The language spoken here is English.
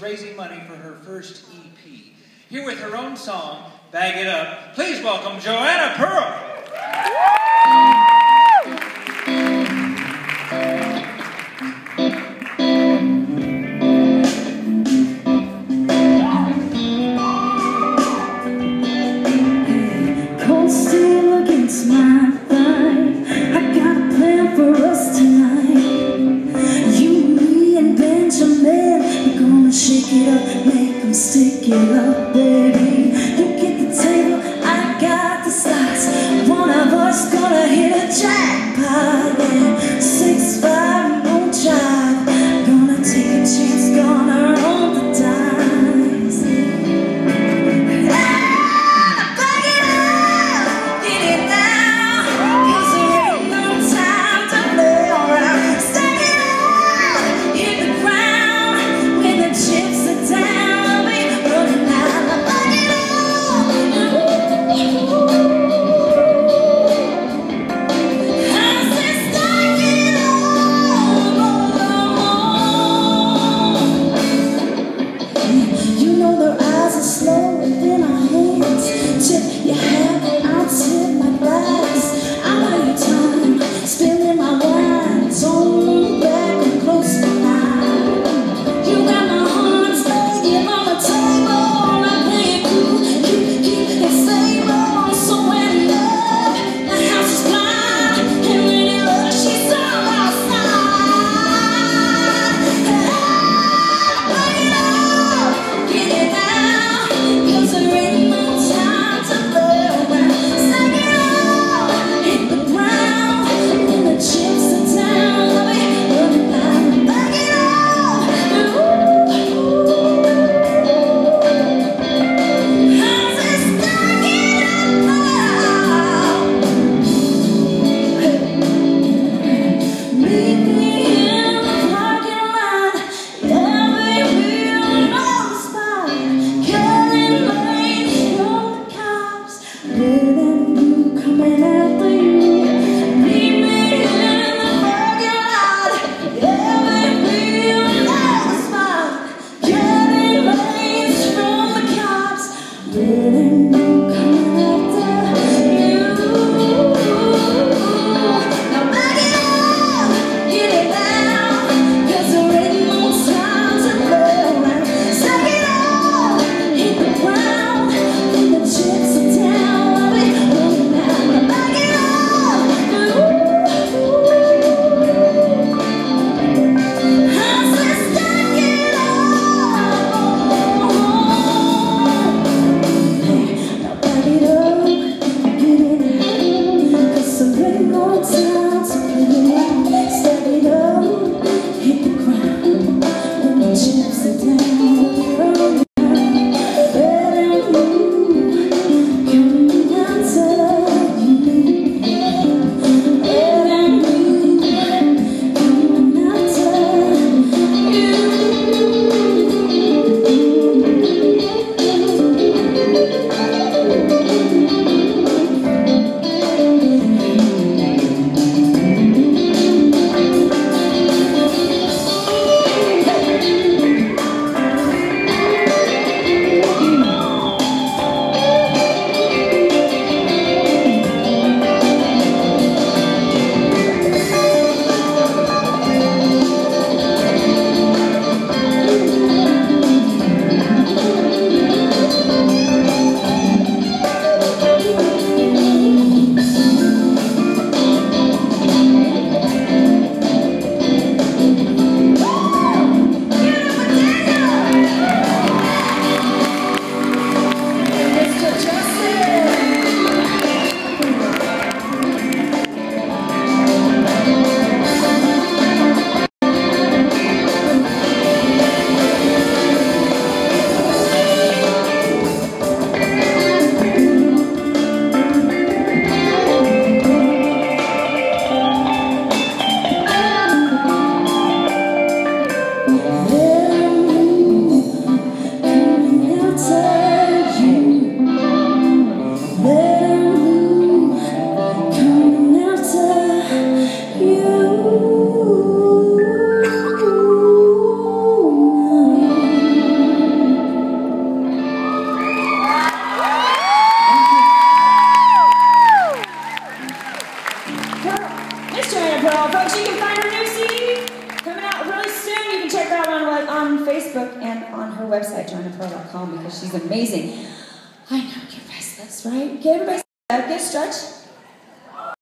raising money for her first EP. Here with her own song, Bag It Up, please welcome Joanna Pearl. Shake it up, make 'em stick it up, baby. Facebook and on her website, joannapearl.com, because she's amazing. I know, get restless, right? Get get stretched.